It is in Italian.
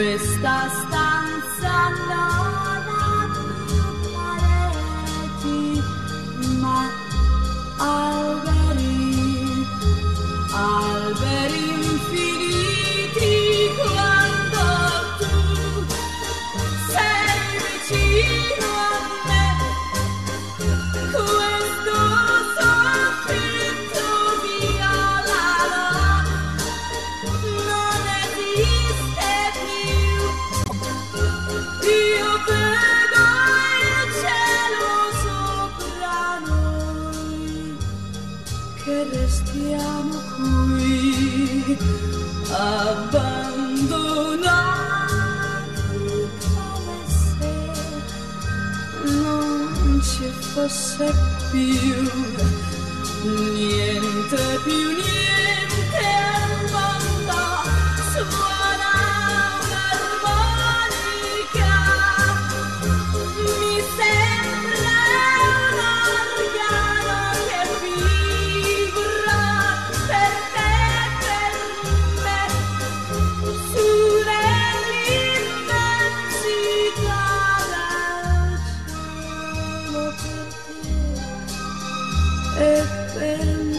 estás tan restiamo qui abbandonati come se non ci fosse più. Pepe